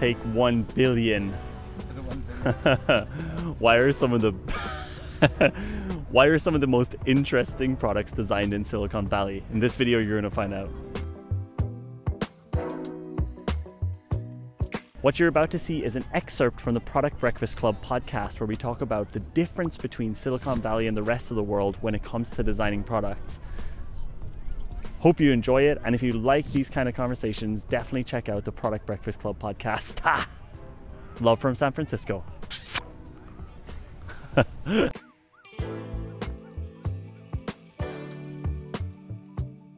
take 1 billion. Why are some of the Why are some of the most interesting products designed in Silicon Valley? In this video you're going to find out. What you're about to see is an excerpt from the Product Breakfast Club podcast where we talk about the difference between Silicon Valley and the rest of the world when it comes to designing products. Hope you enjoy it, and if you like these kind of conversations, definitely check out the Product Breakfast Club podcast. Love from San Francisco.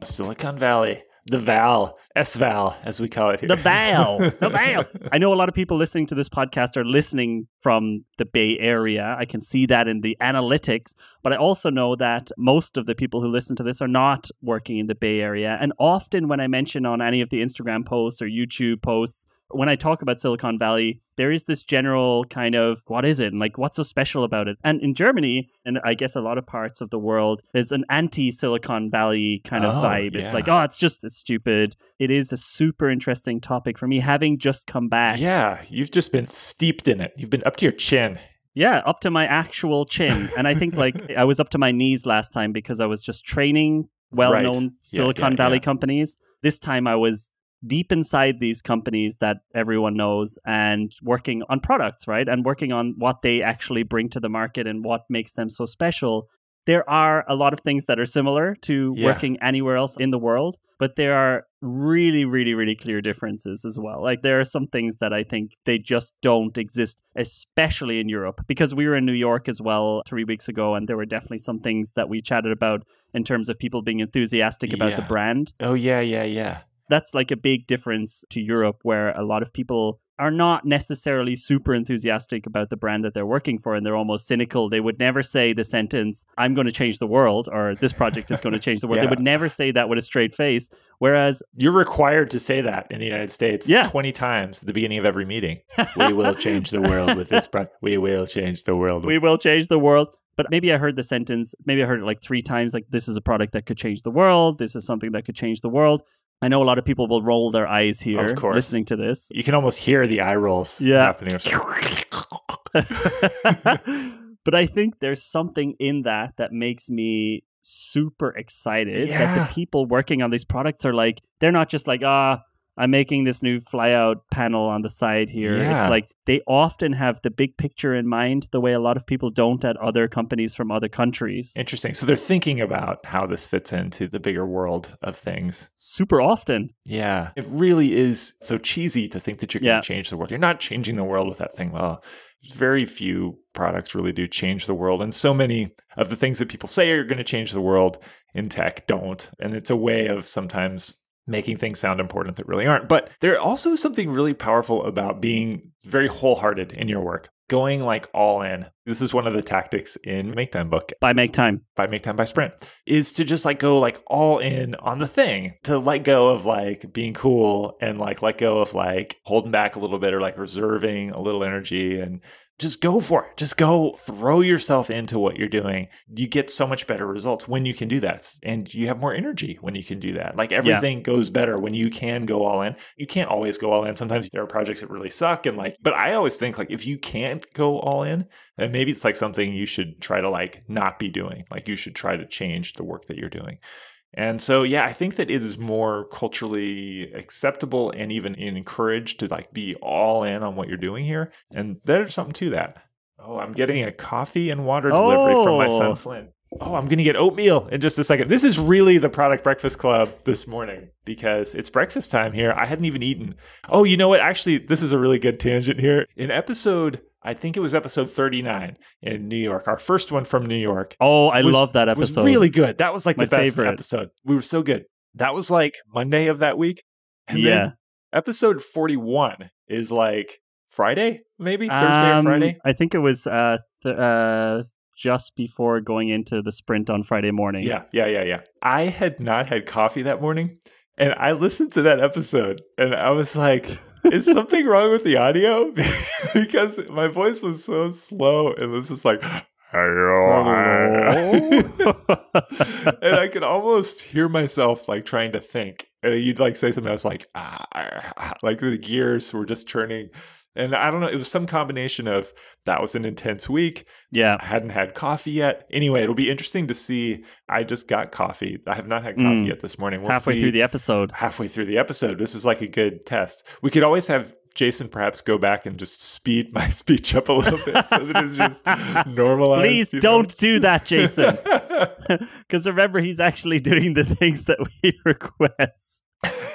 Silicon Valley. The Val, S Val, as we call it here. The Val, the Val. I know a lot of people listening to this podcast are listening from the Bay Area. I can see that in the analytics, but I also know that most of the people who listen to this are not working in the Bay Area. And often, when I mention on any of the Instagram posts or YouTube posts, when I talk about Silicon Valley, there is this general kind of what is it and like what's so special about it? And in Germany, and I guess a lot of parts of the world, there's an anti Silicon Valley kind of Oh, vibe. yeah. It's like, oh, it's just it's stupid. It is a super interesting topic for me, having just come back. yeah, you've just been steeped in it. You've been up to your chin. Yeah, up to my actual chin. And I think like I was up to my knees last time because I was just training well known Yeah, Silicon yeah, Valley yeah. companies. This time I was deep inside these companies that everyone knows and working on products, right? And working on what they actually bring to the market and what makes them so special. There are a lot of things that are similar to Yeah. working anywhere else in the world, but there are really, really, really clear differences as well. Like there are some things that I think they just don't exist, especially in Europe, because we were in New York as well three weeks ago, and there were definitely some things that we chatted about in terms of people being enthusiastic about the brand Oh, yeah, yeah, yeah. that's like a big difference to Europe, where a lot of people are not necessarily super enthusiastic about the brand that they're working for and they're almost cynical. They would never say the sentence, I'm going to change the world or this project is going to change the world. Yeah. They would never say that with a straight face. Whereas, You're required to say that in the United States Yeah. 20 times at the beginning of every meeting. we will change the world with this product. We will change the world. we will change the world. But maybe I heard the sentence, maybe I heard it like three times like, this is a product that could change the world. This is something that could change the world. I know a lot of people will roll their eyes here Of course. listening to this. you can almost hear the eye rolls Yeah. happening. but I think there's something in that that makes me super excited that the people working on these products are like, they're not just like, ah, I'm making this new flyout panel on the side here. Yeah. It's like they often have the big picture in mind the way a lot of people don't at other companies from other countries. Interesting. So they're thinking about how this fits into the bigger world of things. super often. Yeah. It really is so cheesy to think that you're going to change the world. You're not changing the world with that thing. Well, very few products really do change the world. And so many of the things that people say are going to change the world in tech don't. And it's a way of sometimes making things sound important that really aren't. But there also is something really powerful about being very wholehearted in your work, going like all in. This is one of the tactics in Make Time book By make time. by Make Time by Sprint is to just like go like all in on the thing, to let go of like being cool and like let go of like holding back a little bit or like reserving a little energy and just go for it. Just go throw yourself into what you're doing. You get so much better results when you can do that. And you have more energy when you can do that. Like everything goes better when you can go all in. You can't always go all in. Sometimes there are projects that really suck and like but I always think like if you can't go all in, then maybe it's like something you should try to like not be doing. Like you should try to change the work that you're doing. And so, yeah, I think that it is more culturally acceptable and even encouraged to like be all in on what you're doing here. And there's something to that. Oh, I'm getting a coffee and water delivery from my Oh. son Flynn. Oh, I'm going to get oatmeal in just a second. This is really the Product Breakfast Club this morning because it's breakfast time here. I hadn't even eaten. Oh, you know what? Actually, this is a really good tangent here. In episode, I think it was episode 39 in New York, our first one from New York Oh, I was- love that episode. It was really good. That was like My the best favorite. episode. We were so good. That was like Monday of that week. And yeah. then episode 41 is like Friday, maybe Thursday or Um, Friday. I think it was uh, th- uh, just before going into the sprint on Friday morning. Yeah, yeah, yeah, yeah. I had not had coffee that morning. And I listened to that episode and I was like, is something wrong with the audio? because my voice was so slow and it was just like, and I could almost hear myself like trying to think. And you'd like say something, I was like, ah, ah, like the gears were just turning. And I don't know, it was some combination of that was an intense week. yeah. I hadn't had coffee yet. Anyway, it'll be interesting to see. I just got coffee. I have not had coffee Mm. yet this morning. We'll Halfway through the episode. halfway through the episode. This is like a good test. We could always have Jason perhaps go back and just speed my speech up a little bit so that it's just normalized. Please don't do that, Jason. Because remember, he's actually doing the things that we request.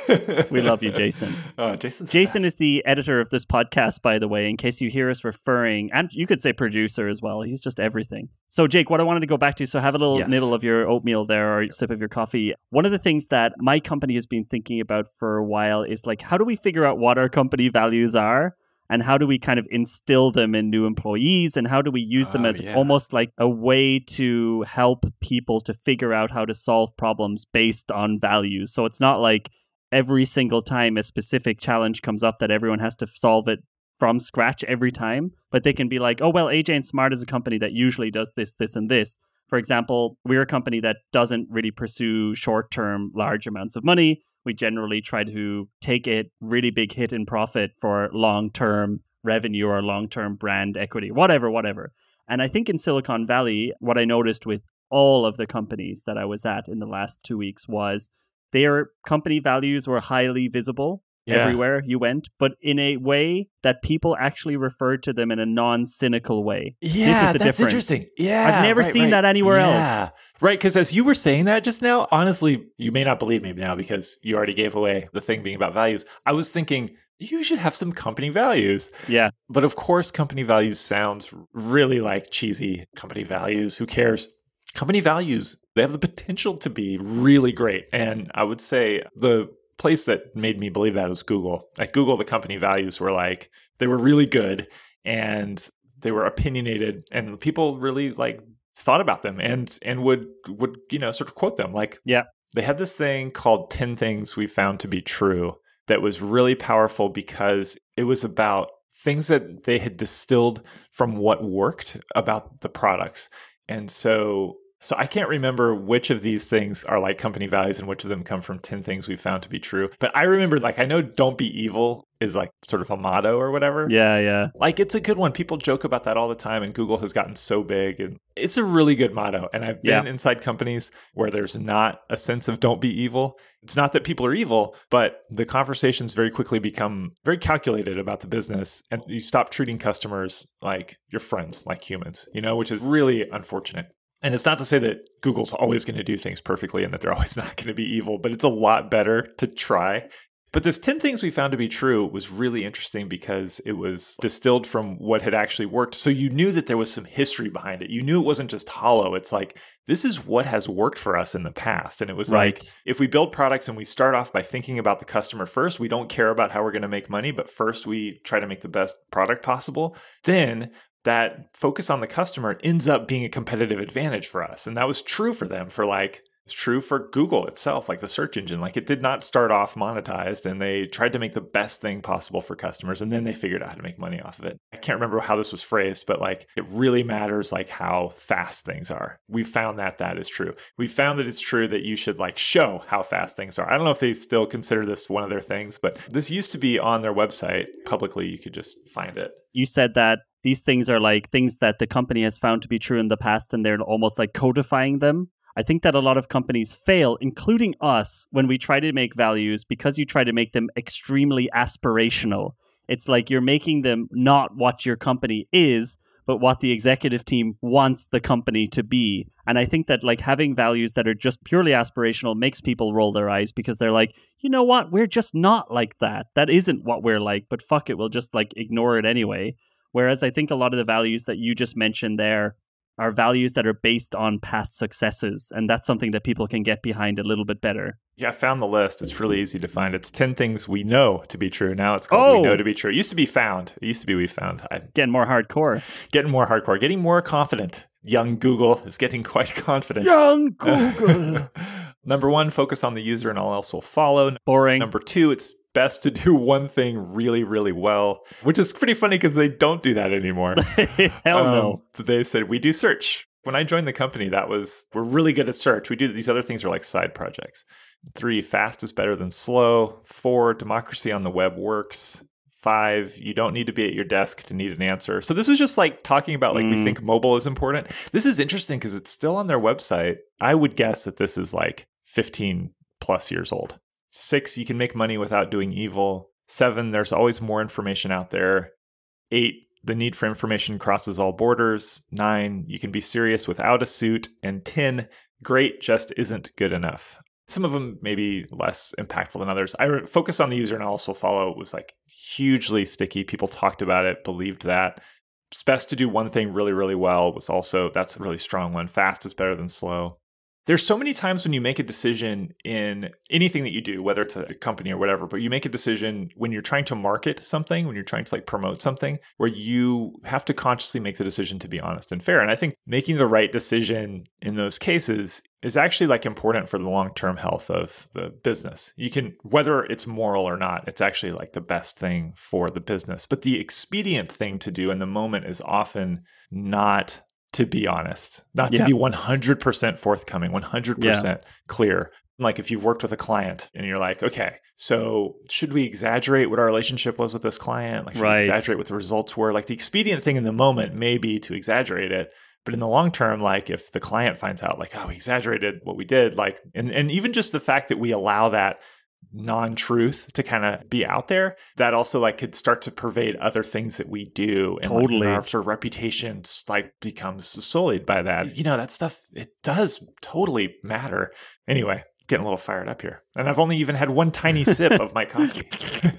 We love you, Jason. Oh, Jason's Jason fast. is the editor of this podcast, by the way, in case you hear us referring, and you could say producer as well. He's just everything. So, Jake, what I wanted to go back to, so have a little Yes. nibble of your oatmeal there or sip of your coffee. One of the things that my company has been thinking about for a while is like, how do we figure out what our company values are? And how do we kind of instill them in new employees? And how do we use them Oh, as yeah. almost like a way to help people to figure out how to solve problems based on values? So it's not like every single time a specific challenge comes up that everyone has to solve it from scratch every time, but they can be like, oh, well, AJ and Smart is a company that usually does this, this, and this. For example, we're a company that doesn't really pursue short term large amounts of money. We generally try to take a really big hit in profit for long term revenue or long term brand equity, whatever, whatever. And I think in Silicon Valley, what I noticed with all of the companies that I was at in the last two weeks was their company values were highly visible Yeah. everywhere you went, but in a way that people actually referred to them in a non cynical way. Yeah, is the that's difference. interesting. Yeah, I've never right, seen right. that anywhere else. Yeah. Right, because as you were saying that just now, honestly, you may not believe me now because you already gave away the thing being about values. I was thinking you should have some company values. Yeah. But of course, company values sounds really like cheesy company values. Who cares? Company values, they have the potential to be really great. And I would say the place that made me believe that was Google. At Google, the company values were like, they were really good and they were opinionated and people really like thought about them and and would would you know sort of quote them like Yeah. they had this thing called 10 things we found to be true that was really powerful because it was about things that they had distilled from what worked about the products. And so so I can't remember which of these things are like company values and which of them come from 10 things we found to be true. But I remember like I know don't be evil is like sort of a motto or whatever. Yeah, yeah. Like it's a good one. People joke about that all the time, and Google has gotten so big, and it's a really good motto. And I've been Yeah. inside companies where there's not a sense of "don't be evil." It's not that people are evil, but the conversations very quickly become very calculated about the business, and you stop treating customers like your friends, like humans. You know, which is really unfortunate. And it's not to say that Google's always going to do things perfectly and that they're always not going to be evil, but it's a lot better to try but this 10 things we found to be true was really interesting because it was distilled from what had actually worked. So you knew that there was some history behind it. You knew it wasn't just hollow. It's like, this is what has worked for us in the past. And it was like, if we build products and we start off by thinking about the customer first, we don't care about how we're going to make money, but first we try to make the best product possible, then that focus on the customer ends up being a competitive advantage for us. And that was true for them for like, it's true for Google itself, like the search engine. Like it did not start off monetized and they tried to make the best thing possible for customers and then they figured out how to make money off of it. I can't remember how this was phrased, but like it really matters like how fast things are. We found that that is true. We found that it's true that you should like show how fast things are. I don't know if they still consider this one of their things, but this used to be on their website publicly. You could just find it. You said that these things are like things that the company has found to be true in the past and they're almost like codifying them. I think that a lot of companies fail, including us, when we try to make values because you try to make them extremely aspirational. It's like you're making them not what your company is, but what the executive team wants the company to be. And I think that like having values that are just purely aspirational makes people roll their eyes because they're like, you know what? We're just not like that. That isn't what we're like, but fuck it, we'll just like ignore it anyway. Whereas I think a lot of the values that you just mentioned there are values that are based on past successes. And that's something that people can get behind a little bit better. Yeah, I found the list. It's really easy to find. It's 10 things we know to be true. Now it's called Oh. We Know oh! to Be True. It used to be found. It used to be We Found. I, Getting more hardcore. getting more hardcore, getting more confident. Young Google is getting quite confident. Young Google. Number one, focus on the user and all else will follow. Boring. Number two, it's best to do one thing really, really well, which is pretty funny because they don't do that anymore. Hell no. Um, they said we do search. When I joined the company, that was, we're really good at search. We do these other things are like side projects. Three, fast is better than slow. Four, democracy on the web works. Five, you don't need to be at your desk to need an answer. So this was just like talking about like mm. we think mobile is important. This is interesting because it's still on their website. I would guess that this is like 15 plus years old. Six, you can make money without doing evil. Seven, there's always more information out there. Eight, the need for information crosses all borders. Nine, you can be serious without a suit. And 10, great just isn't good enough. Some of them may be less impactful than others. I focus on the user and also follow was like hugely sticky. People talked about it, believed that. It's best to do one thing really, really well was also that's a really strong one. Fast is better than slow there's so many times when you make a decision in anything that you do whether it's a company or whatever but you make a decision when you're trying to market something when you're trying to like promote something where you have to consciously make the decision to be honest and fair and i think making the right decision in those cases is actually like important for the long-term health of the business. You can whether it's moral or not, it's actually like the best thing for the business. But the expedient thing to do in the moment is often not to be honest, not yeah. to be 100% forthcoming, 100% yeah. clear. Like if you've worked with a client and you're like, okay, so should we exaggerate what our relationship was with this client? Like, should right. we exaggerate what the results were? Like the expedient thing in the moment may be to exaggerate it. But in the long term, like if the client finds out, like, oh, we exaggerated what we did, like, and, and even just the fact that we allow that non-truth to kind of be out there that also like could start to pervade other things that we do and totally. like, our sort of reputation like becomes sullied by that. You know that stuff it does totally matter. Anyway getting a little fired up here and i've only even had one tiny sip of my coffee.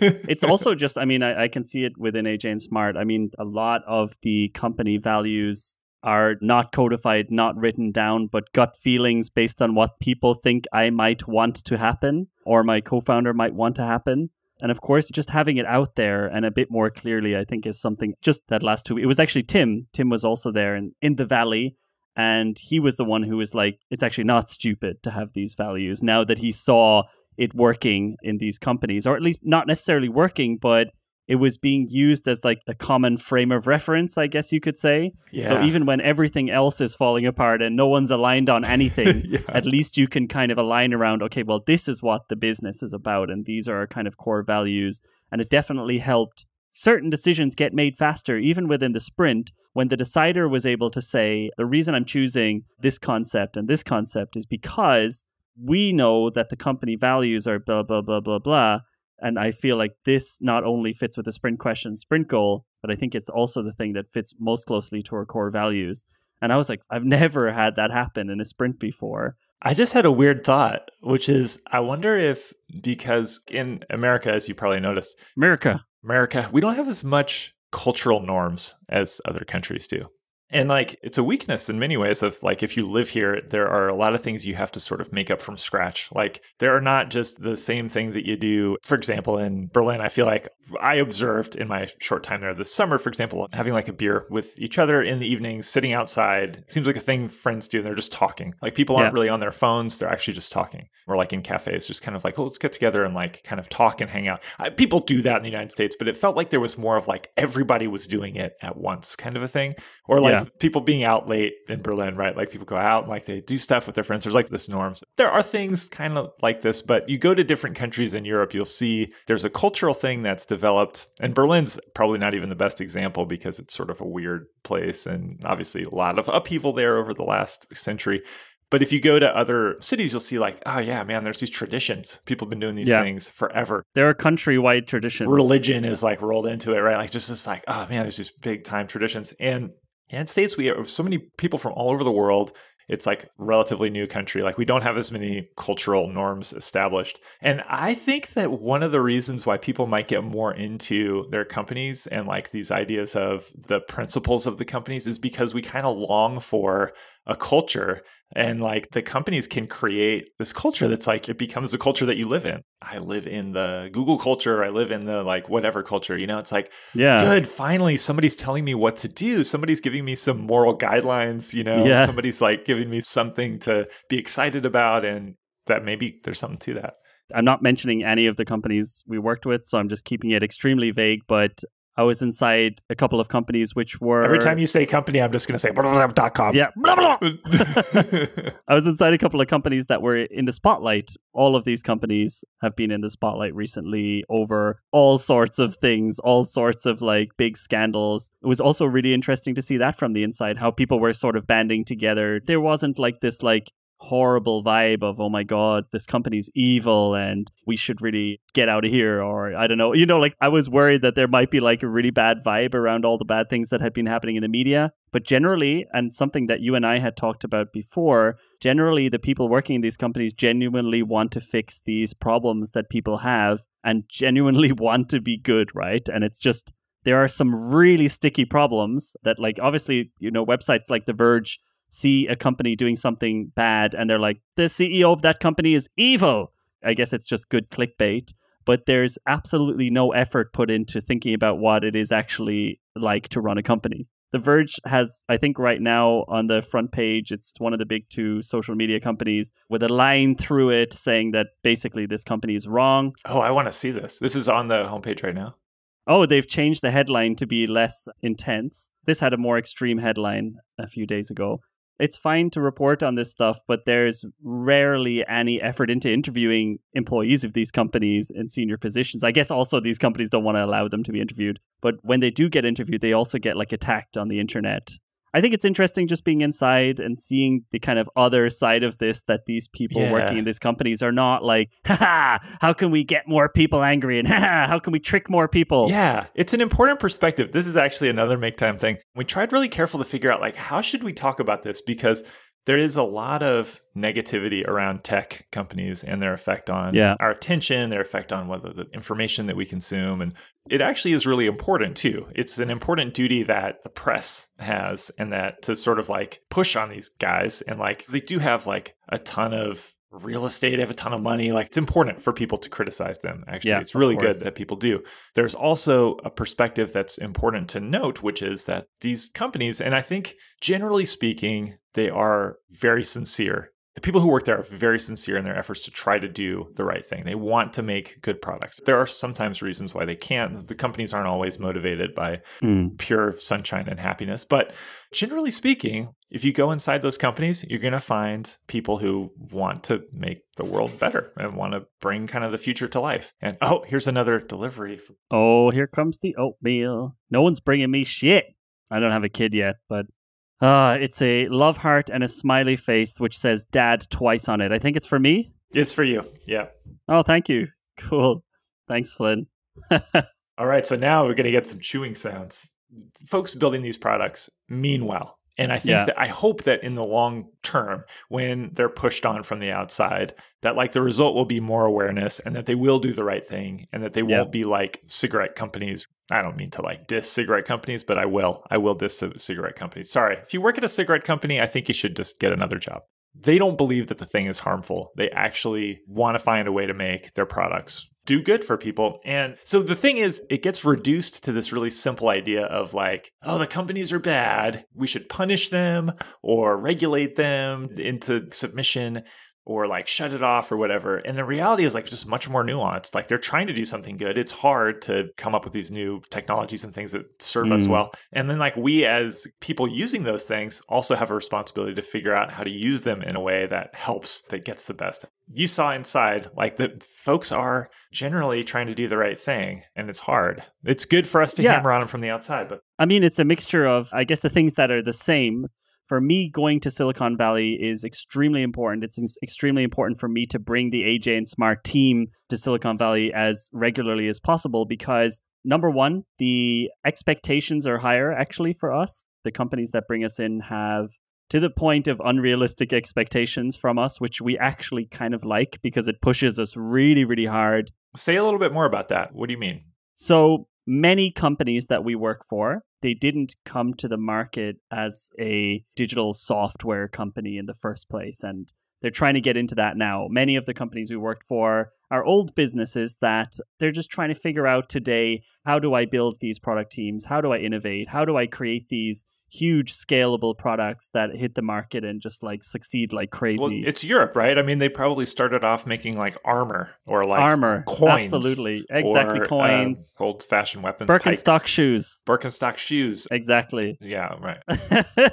It's also just i mean I, I can see it within aj and smart. I mean a lot of the company values are not codified, not written down, but gut feelings based on what people think I might want to happen or my co founder might want to happen. And of course, just having it out there and a bit more clearly, I think, is something just that last two. It was actually Tim. Tim was also there in, in the valley. And he was the one who was like, it's actually not stupid to have these values now that he saw it working in these companies, or at least not necessarily working, but it was being used as like a common frame of reference, I guess you could say. Yeah. So even when everything else is falling apart and no one's aligned on anything, yeah. at least you can kind of align around, okay, well, this is what the business is about, and these are our kind of core values. And it definitely helped certain decisions get made faster, even within the sprint, when the decider was able to say, the reason I'm choosing this concept and this concept is because we know that the company values are blah, blah, blah, blah, blah. And I feel like this not only fits with the sprint question, sprint goal, but I think it's also the thing that fits most closely to our core values. And I was like, I've never had that happen in a sprint before. I just had a weird thought, which is I wonder if because in America, as you probably noticed, America, America, we don't have as much cultural norms as other countries do. And like it's a weakness in many ways of like if you live here, there are a lot of things you have to sort of make up from scratch. Like there are not just the same things that you do. For example, in Berlin, I feel like I observed in my short time there this summer, for example, having like a beer with each other in the evening, sitting outside seems like a thing friends do. And they're just talking. Like people aren't yeah. really on their phones, they're actually just talking. Or like in cafes, just kind of like, oh, let's get together and like kind of talk and hang out. I, people do that in the United States, but it felt like there was more of like everybody was doing it at once kind of a thing. Or like, yeah yeah. people being out late in Berlin, right? Like people go out and like they do stuff with their friends. There's like this norms. There are things kind of like this, but you go to different countries in Europe, you'll see there's a cultural thing that's developed. And Berlin's probably not even the best example because it's sort of a weird place and obviously a lot of upheaval there over the last century. But if you go to other cities, you'll see like, oh yeah, man, there's these traditions. People have been doing these yeah. things forever. There are countrywide traditions. Religion is like rolled into it, right? Like just this like, oh man, there's these big time traditions. And United States, we have so many people from all over the world. It's like relatively new country. Like we don't have as many cultural norms established. And I think that one of the reasons why people might get more into their companies and like these ideas of the principles of the companies is because we kind of long for a culture and like the companies can create this culture that's like it becomes the culture that you live in. I live in the google culture i live in the like whatever culture you know it's like yeah. Good finally somebody's telling me what to do. Somebody's giving me some moral guidelines you know yeah. somebody's like giving me something to be excited about and that maybe there's something to that. I'm not mentioning any of the companies we worked with so i'm just keeping it extremely vague but I was inside a couple of companies which were Every time you say company, I'm just going to say blah, blah, blah, .com. yeah. Blah, blah, blah. I was inside a couple of companies that were in the spotlight. All of these companies have been in the spotlight recently over all sorts of things, all sorts of like big scandals. It was also really interesting to see that from the inside, how people were sort of banding together. There wasn't like this like horrible vibe of oh my god this company's evil and we should really get out of here or i don't know you know like i was worried that there might be like a really bad vibe around all the bad things that had been happening in the media. But generally and something that you and i had talked about before generally the people working in these companies genuinely want to fix these problems that people have and genuinely want to be good right? And it's just there are some really sticky problems that like obviously you know websites like the verge see a company doing something bad and they're like, the CEO of that company is evil. I guess it's just good clickbait. But there's absolutely no effort put into thinking about what it is actually like to run a company. The Verge has, I think, right now on the front page, it's one of the big two social media companies with a line through it saying that basically this company is wrong. Oh, I want to see this. This is on the homepage right now. Oh, they've changed the headline to be less intense. This had a more extreme headline a few days ago it's fine to report on this stuff, but there's rarely any effort into interviewing employees of these companies in senior positions. I guess also these companies don't want to allow them to be interviewed. But when they do get interviewed, they also get like attacked on the internet I think it's interesting just being inside and seeing the kind of other side of this that these people yeah. working in these companies are not like, ha how can we get more people angry and ha how can we trick more people? Yeah, it's an important perspective. This is actually another make time thing. We tried really careful to figure out like how should we talk about this because there is a lot of negativity around tech companies and their effect on yeah. our attention, their effect on whether the information that we consume. And it actually is really important too. It's an important duty that the press has and that to sort of like push on these guys. And like they do have like a ton of real estate they have a ton of money like it's important for people to criticize them actually yeah, it's really good that people do there's also a perspective that's important to note which is that these companies and i think generally speaking they are very sincere the people who work there are very sincere in their efforts to try to do the right thing. They want to make good products. There are sometimes reasons why they can't. The companies aren't always motivated by mm. pure sunshine and happiness. But generally speaking, if you go inside those companies, you're going to find people who want to make the world better and want to bring kind of the future to life. And oh, here's another delivery. Oh, here comes the oatmeal. No one's bringing me shit. I don't have a kid yet, but uh, it's a love heart and a smiley face which says dad twice on it. I think it's for me. It's for you. Yeah. Oh, thank you. Cool. Thanks, Flynn. All right. So now we're going to get some chewing sounds. Folks building these products mean well. And I think yeah. that I hope that in the long term, when they're pushed on from the outside, that like the result will be more awareness and that they will do the right thing and that they yeah. won't be like cigarette companies. I don't mean to like diss cigarette companies, but I will. I will diss cigarette companies. Sorry. If you work at a cigarette company, I think you should just get another job. They don't believe that the thing is harmful. They actually want to find a way to make their products do good for people. And so the thing is, it gets reduced to this really simple idea of like, oh, the companies are bad. We should punish them or regulate them into submission or like shut it off or whatever. And the reality is like just much more nuanced. Like they're trying to do something good. It's hard to come up with these new technologies and things that serve mm. us well. And then like we as people using those things also have a responsibility to figure out how to use them in a way that helps that gets the best. You saw inside like the folks are generally trying to do the right thing and it's hard. It's good for us to yeah. hammer on them from the outside, but I mean it's a mixture of I guess the things that are the same for me, going to Silicon Valley is extremely important. It's extremely important for me to bring the AJ and Smart team to Silicon Valley as regularly as possible because number one, the expectations are higher actually for us. The companies that bring us in have to the point of unrealistic expectations from us, which we actually kind of like because it pushes us really, really hard. Say a little bit more about that. What do you mean? So, many companies that we work for they didn't come to the market as a digital software company in the first place. And they're trying to get into that now. Many of the companies we worked for are old businesses that they're just trying to figure out today how do I build these product teams? How do I innovate? How do I create these huge scalable products that hit the market and just like succeed like crazy. Well, it's Europe, right? I mean, they probably started off making like armor or like armor, coins, absolutely, exactly, or, coins, um, old fashioned weapons, Birkenstock pikes, shoes, Birkenstock shoes, exactly. Yeah, right.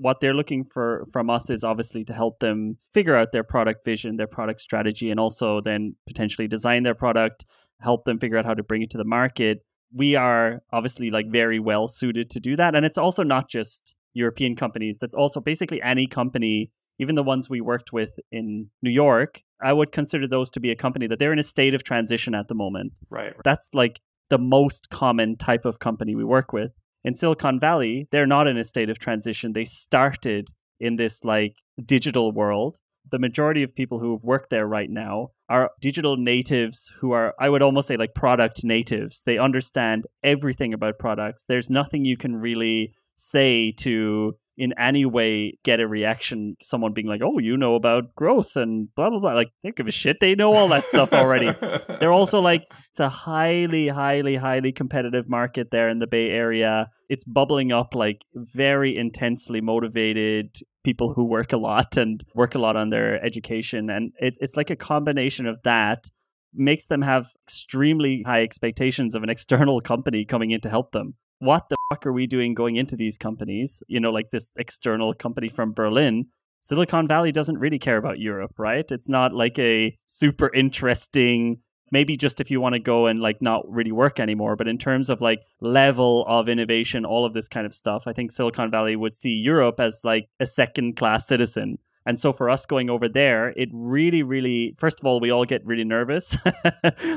what they're looking for from us is obviously to help them figure out their product vision, their product strategy, and also then potentially design their product, help them figure out how to bring it to the market we are obviously like very well suited to do that. And it's also not just European companies, that's also basically any company, even the ones we worked with in New York. I would consider those to be a company that they're in a state of transition at the moment. Right. right. That's like the most common type of company we work with. In Silicon Valley, they're not in a state of transition. They started in this like digital world the majority of people who have worked there right now are digital natives who are, I would almost say, like product natives. They understand everything about products. There's nothing you can really say to in any way get a reaction someone being like oh you know about growth and blah blah blah like they give a shit they know all that stuff already they're also like it's a highly highly highly competitive market there in the bay area it's bubbling up like very intensely motivated people who work a lot and work a lot on their education. And it, it's like a combination of that makes them have extremely high expectations of an external company coming in to help them. What the fuck are we doing going into these companies? You know, like this external company from Berlin. Silicon Valley doesn't really care about Europe, right? It's not like a super interesting maybe just if you want to go and like not really work anymore but in terms of like level of innovation all of this kind of stuff i think silicon valley would see europe as like a second class citizen and so for us going over there it really really first of all we all get really nervous.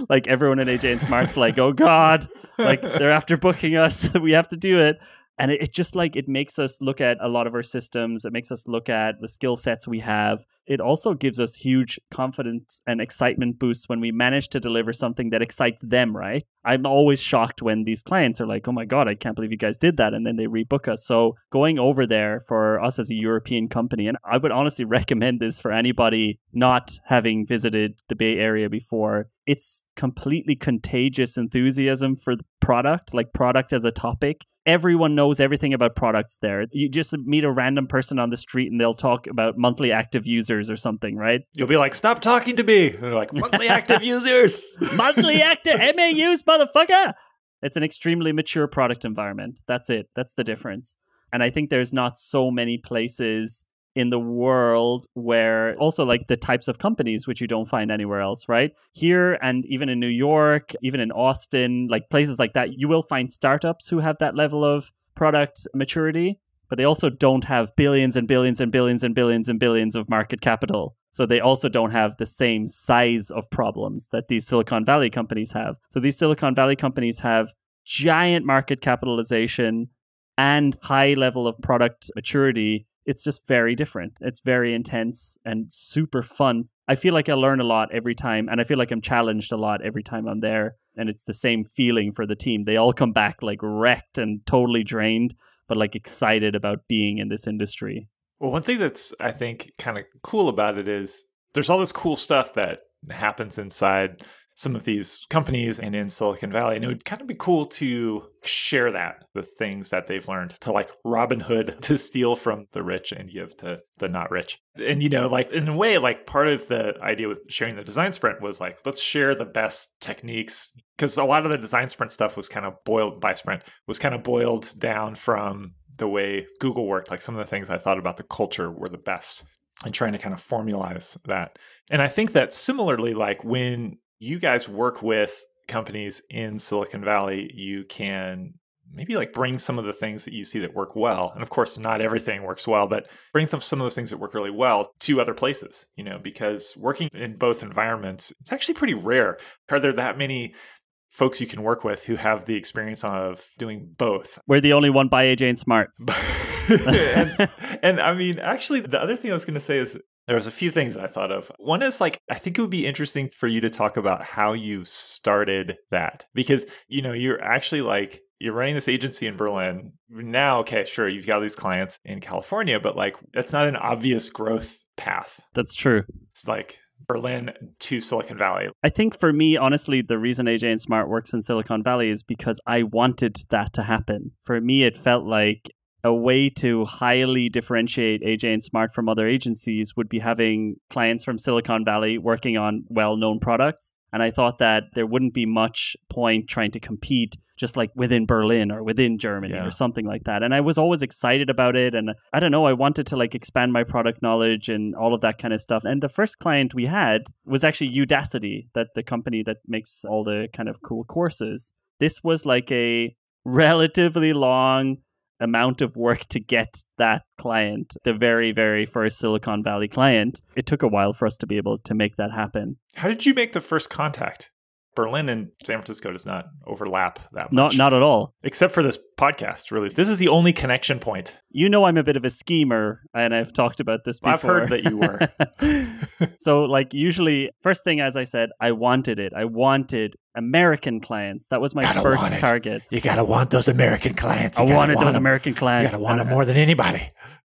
Like everyone in aj and smart's like oh god. Like they're after booking us. We have to do it. And it, it, just like it makes us look at a lot of our systems. It makes us look at the skill sets we have it also gives us huge confidence and excitement boosts when we manage to deliver something that excites them right? I'm always shocked when these clients are like oh my god i can't believe you guys did that and then they rebook us. So going over there for us as a european company and i would honestly recommend this for anybody not having visited the bay area before. It's completely contagious enthusiasm for the product like product as a topic. Everyone knows everything about products there. You just meet a random person on the street and they'll talk about monthly active users or something, right? You'll be like, "Stop talking to me." And they're like, "Monthly active users, monthly active MAUs, motherfucker." It's an extremely mature product environment. That's it. That's the difference. And I think there's not so many places in the world where also like the types of companies which you don't find anywhere else, right? Here and even in New York, even in Austin, like places like that, you will find startups who have that level of product maturity, but they also don't have billions and billions and billions and billions and billions of market capital. So they also don't have the same size of problems that these Silicon Valley companies have. So these Silicon Valley companies have giant market capitalization and high level of product maturity it's just very different. It's very intense and super fun. I feel like I learn a lot every time, and I feel like I'm challenged a lot every time I'm there. And it's the same feeling for the team. They all come back like wrecked and totally drained, but like excited about being in this industry. Well, one thing that's, I think, kind of cool about it is there's all this cool stuff that happens inside some of these companies and in Silicon Valley. And it would kind of be cool to share that, the things that they've learned, to like Robin Hood, to steal from the rich and give to the not rich. And, you know, like in a way, like part of the idea with sharing the design sprint was like, let's share the best techniques. Because a lot of the design sprint stuff was kind of boiled by sprint, was kind of boiled down from the way Google worked. Like some of the things I thought about the culture were the best and trying to kind of formalize that. And I think that similarly, like when you guys work with companies in Silicon Valley, you can maybe like bring some of the things that you see that work well. And of course, not everything works well, but bring some of those things that work really well to other places, you know, because working in both environments, it's actually pretty rare. Are there that many folks you can work with who have the experience of doing both? We're the only one by AJ and Smart. and, and I mean, actually, the other thing I was going to say is there was a few things I thought of. One is like I think it would be interesting for you to talk about how you started that because you know you're actually like you're running this agency in Berlin. Now, okay, sure, you've got these clients in California, but like that's not an obvious growth path. That's true. It's like Berlin to Silicon Valley. I think for me, honestly, the reason AJ and Smart works in Silicon Valley is because I wanted that to happen. For me, it felt like a way to highly differentiate AJ and Smart from other agencies would be having clients from Silicon Valley working on well known products. And I thought that there wouldn't be much point trying to compete just like within Berlin or within Germany Yeah. or something like that. And I was always excited about it. And I don't know, I wanted to like expand my product knowledge and all of that kind of stuff. And the first client we had was actually Udacity, that the company that makes all the kind of cool courses. This was like a relatively long amount of work to get that client, the very, very first Silicon Valley client. It took a while for us to be able to make that happen. How did you make the first contact? Berlin and San Francisco does not overlap that much. not not at all. except for this podcast release. This is the only connection point. You know I'm a bit of a schemer and I've talked about this before. I've heard that you were. so like usually first thing as I said, I wanted it. I wanted American clients. That was my Gotta first target. You gotta want those American clients. I wanted those American clients. You gotta want them more than anybody.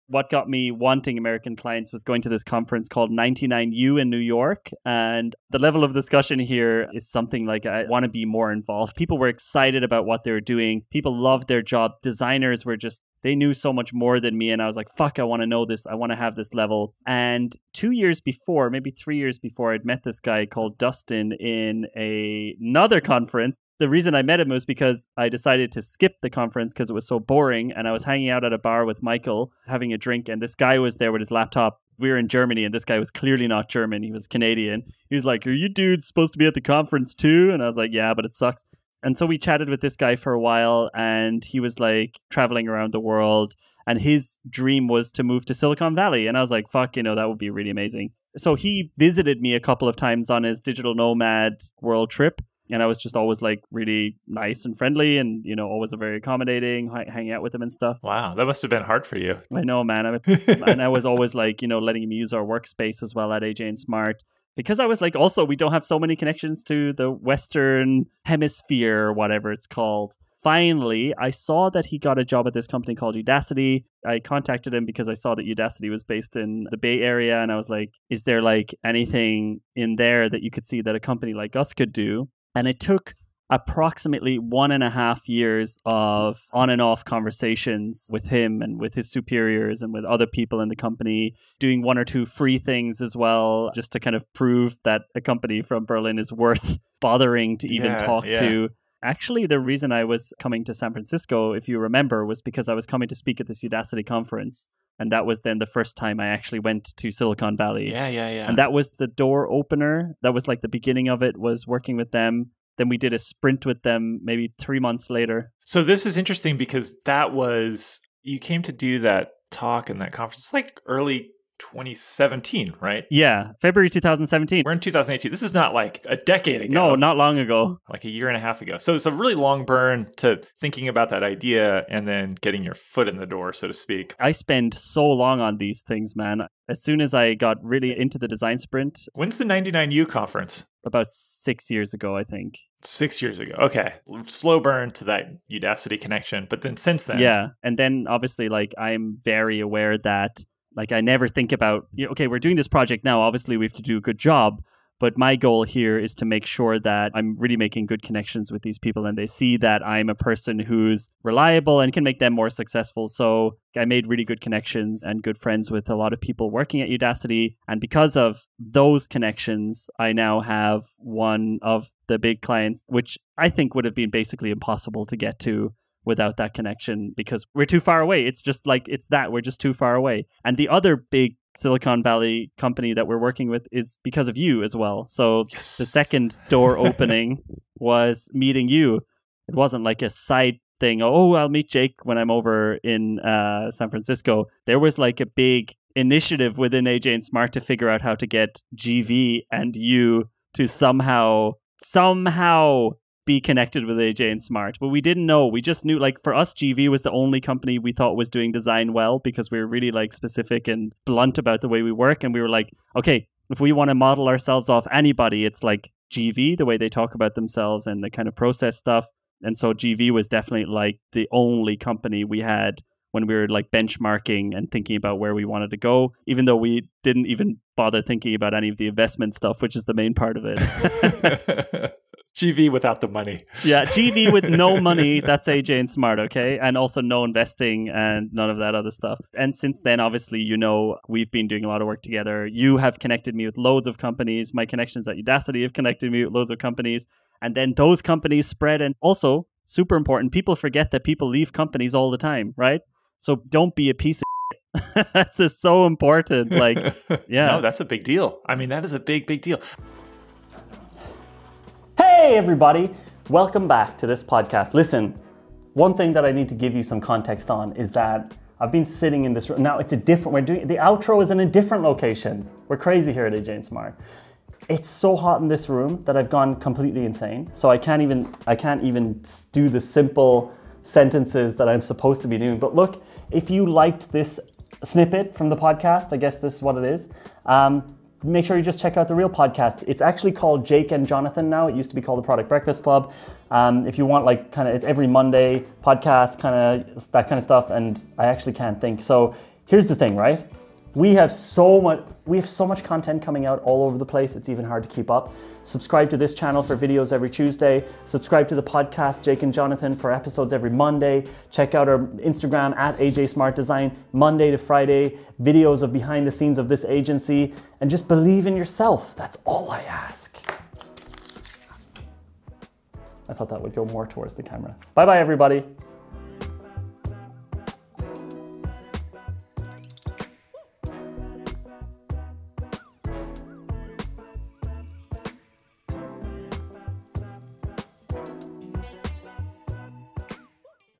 What got me wanting American clients was going to this conference called 99U in New York. And the level of discussion here is something like I want to be more involved. People were excited about what they were doing. People loved their job. Designers were just, they knew so much more than me. And I was like, fuck, I want to know this. I want to have this level. And two years before, maybe three years before, I'd met this guy called Dustin in a, another conference. The reason I met him was because I decided to skip the conference because it was so boring. And I was hanging out at a bar with Michael having a drink. And this guy was there with his laptop. We were in Germany, and this guy was clearly not German. He was Canadian. He was like, Are you dudes supposed to be at the conference too? And I was like, Yeah, but it sucks. And so we chatted with this guy for a while, and he was like traveling around the world. And his dream was to move to Silicon Valley. And I was like, fuck, you know, that would be really amazing. So he visited me a couple of times on his digital nomad world trip. And I was just always like really nice and friendly and, you know, always a very accommodating, h- hanging out with him and stuff. Wow, that must have been hard for you. I know, man. I and I was always like, you know, letting him use our workspace as well at AJ and Smart. Because I was like, also, we don't have so many connections to the Western hemisphere or whatever it's called. Finally, I saw that he got a job at this company called Udacity. I contacted him because I saw that Udacity was based in the Bay Area. And I was like, is there like anything in there that you could see that a company like us could do? And it took approximately one and a half years of on and off conversations with him and with his superiors and with other people in the company, doing one or two free things as well, just to kind of prove that a company from Berlin is worth bothering to even Yeah, talk yeah. to. Actually, the reason I was coming to San Francisco, if you remember, was because I was coming to speak at this Udacity conference. And that was then the first time I actually went to Silicon Valley. Yeah, yeah, yeah. And that was the door opener. That was like the beginning of it was working with them. Then we did a sprint with them maybe three months later. so this is interesting because that was you came to do that talk and that conference. It's like early 2017, right? Yeah, February 2017. We're in 2018. This is not like a decade ago. No, not long ago. like a year and a half ago. So it's a really long burn to thinking about that idea and then getting your foot in the door, so to speak. I spend so long on these things, man. As soon as I got really into the design sprint, When's the 99U conference? about six years ago, I think. Six years ago. Okay. Slow burn to that Udacity connection. But then since then, Yeah. And then obviously, like, I'm very aware that, like, I never think about, okay, we're doing this project now. Obviously, we have to do a good job. But my goal here is to make sure that I'm really making good connections with these people and they see that I'm a person who's reliable and can make them more successful. So I made really good connections and good friends with a lot of people working at Udacity. And because of those connections, I now have one of the big clients, which I think would have been basically impossible to get to without that connection because we're too far away. It's just like it's that we're just too far away. And the other big Silicon Valley company that we're working with is because of you as well. So Yes. the second door opening was meeting you. It wasn't like a side thing. Oh, I'll meet Jake when I'm over in uh, San Francisco. There was like a big initiative within AJ and Smart to figure out how to get GV and you to somehow somehow be connected with AJ and Smart. But we didn't know. We just knew like for us GV was the only company we thought was doing design well because we were really like specific and blunt about the way we work and we were like, okay, if we want to model ourselves off anybody, it's like GV, the way they talk about themselves and the kind of process stuff. And so GV was definitely like the only company we had when we were like benchmarking and thinking about where we wanted to go, even though we didn't even bother thinking about any of the investment stuff, which is the main part of it. GV without the money. yeah, GV with no money. That's AJ and Smart, okay? And also no investing and none of that other stuff. And since then, obviously, you know, we've been doing a lot of work together. You have connected me with loads of companies. My connections at Udacity have connected me with loads of companies. And then those companies spread. And also, super important, people forget that people leave companies all the time, right? So don't be a piece of that's just so important. Like, yeah. no, that's a big deal. I mean, that is a big, big deal. Hey, everybody. Welcome back to this podcast. Listen, one thing that I need to give you some context on is that I've been sitting in this room. Now it's a different, we're doing, the outro is in a different location. We're crazy here at AJ and Smart. It's so hot in this room that I've gone completely insane. So I can't even, I can't even do the simple sentences that I'm supposed to be doing. But look, if you liked this snippet from the podcast, I guess this is what it is. Um, make sure you just check out the real podcast. It's actually called Jake and Jonathan now. It used to be called the Product Breakfast Club. Um, if you want, like, kind of, it's every Monday podcast, kind of that kind of stuff. And I actually can't think. So here's the thing, right? We have so much we have so much content coming out all over the place. It's even hard to keep up. Subscribe to this channel for videos every Tuesday. Subscribe to the podcast Jake and Jonathan for episodes every Monday. Check out our Instagram at AJ Smart Design Monday to Friday. Videos of behind the scenes of this agency and just believe in yourself. That's all I ask. I thought that would go more towards the camera. Bye bye everybody.